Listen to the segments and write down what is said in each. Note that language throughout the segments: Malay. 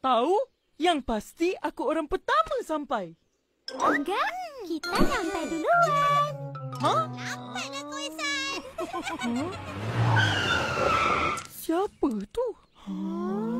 tahu. Yang pasti aku orang pertama sampai. Enggak, kita sampai duluan. Ha? Lambat dah kau, Isan. Siapa tu? Ha?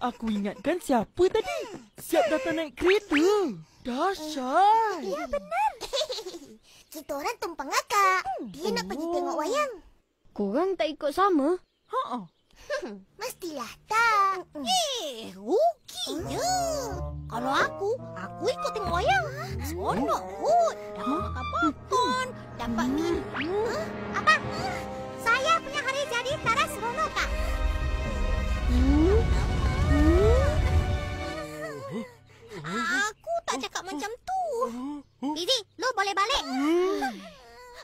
Aku ingatkan siapa tadi. Siap datang naik kereta. Dahsyat. Ya benar. Kita orang tumpang akak. Dia nak pergi tengok wayang. Korang tak ikut sama? Ha. Hmm, mestilah tak. Eh, ruginya. Kalau aku, aku ikut tengok wayang. Seronok kot. Dapat makan popcorn, dapat minum. Macam tu. Bizi, lu boleh balik.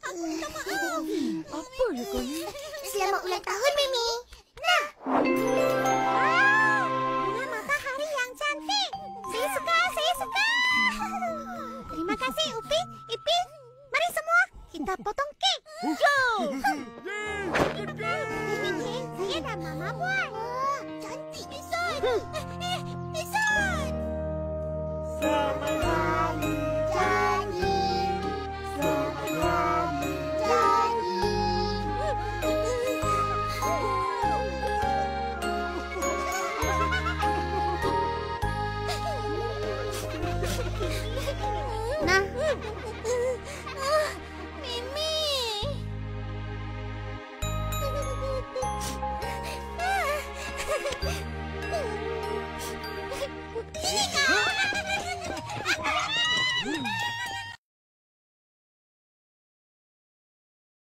Aku minta maaf. Apa ya kau ni? Selamat ulang tahun, Mimi. Nah. Bunga matahari yang cantik. Saya suka, saya suka. Terima kasih, Upin, Ipin. Mari semua, kita potong kek. Jom. Ini kek saya dan Mama buat. Cantik, Isan. Eh, Isan. Selamat Nah. Mimi. Ini